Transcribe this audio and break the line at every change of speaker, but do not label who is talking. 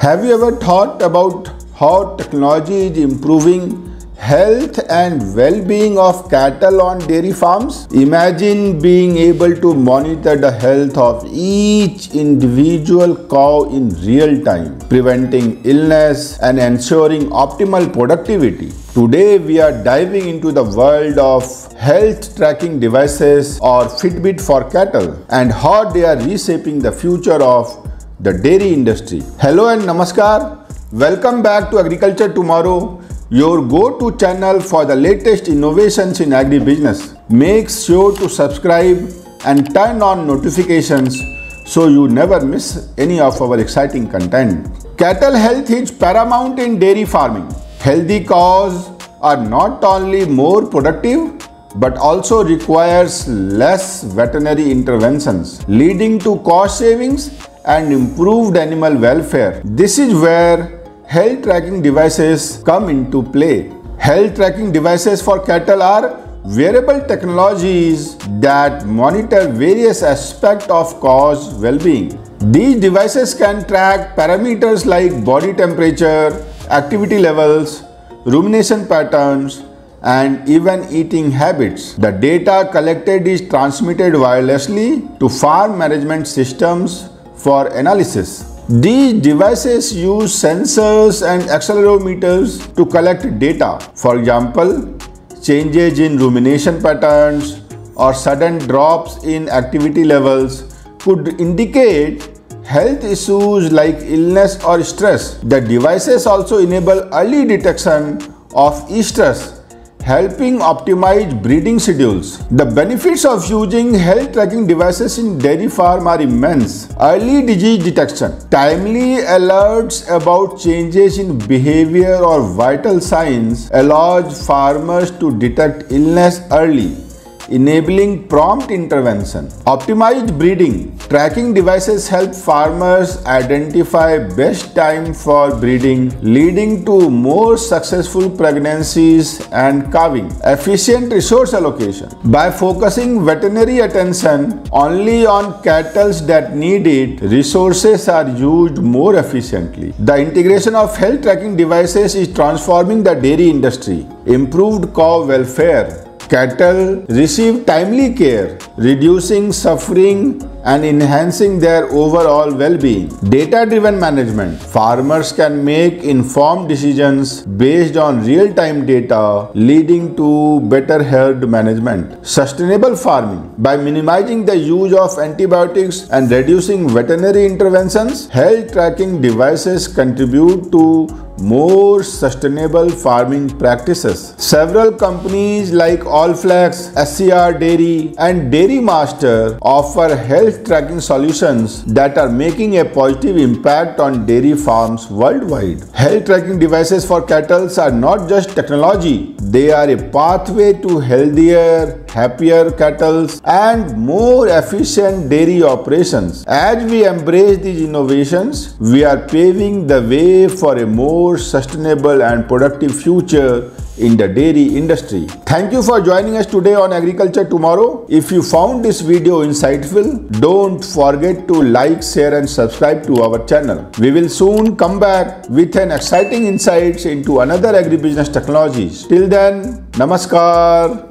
Have you ever thought about how technology is improving health and well-being of cattle on dairy farms? Imagine being able to monitor the health of each individual cow in real time, preventing illness and ensuring optimal productivity. Today we are diving into the world of health tracking devices or Fitbit for cattle and how they are reshaping the future of the dairy industry. Hello and namaskar. Welcome back to Agriculture Tomorrow your go-to channel for the latest innovations in agribusiness. Make sure to subscribe and turn on notifications so you never miss any of our exciting content. Cattle health is paramount in dairy farming. Healthy cows are not only more productive but also requires less veterinary interventions leading to cost savings and improved animal welfare. This is where health tracking devices come into play. Health tracking devices for cattle are wearable technologies that monitor various aspects of cow's well-being. These devices can track parameters like body temperature, activity levels, rumination patterns, and even eating habits. The data collected is transmitted wirelessly to farm management systems for analysis. These devices use sensors and accelerometers to collect data. For example, changes in rumination patterns or sudden drops in activity levels could indicate health issues like illness or stress. The devices also enable early detection of e stress helping optimize breeding schedules. The benefits of using health tracking devices in dairy farm are immense. Early disease detection, timely alerts about changes in behavior or vital signs allows farmers to detect illness early enabling prompt intervention. Optimized breeding. Tracking devices help farmers identify best time for breeding, leading to more successful pregnancies and calving. Efficient resource allocation. By focusing veterinary attention only on cattle that need it, resources are used more efficiently. The integration of health tracking devices is transforming the dairy industry. Improved cow welfare Cattle receive timely care, reducing suffering and enhancing their overall well-being. Data-driven management. Farmers can make informed decisions based on real-time data, leading to better herd management. Sustainable farming. By minimizing the use of antibiotics and reducing veterinary interventions, health tracking devices contribute to more sustainable farming practices. Several companies like Allflex, SCR Dairy and Dairymaster offer health tracking solutions that are making a positive impact on dairy farms worldwide. Health tracking devices for cattle are not just technology, they are a pathway to healthier, happier cattle and more efficient dairy operations. As we embrace these innovations, we are paving the way for a more sustainable and productive future in the dairy industry. Thank you for joining us today on Agriculture Tomorrow. If you found this video insightful, don't forget to like, share and subscribe to our channel. We will soon come back with an exciting insights into another agribusiness technologies. Till then, Namaskar.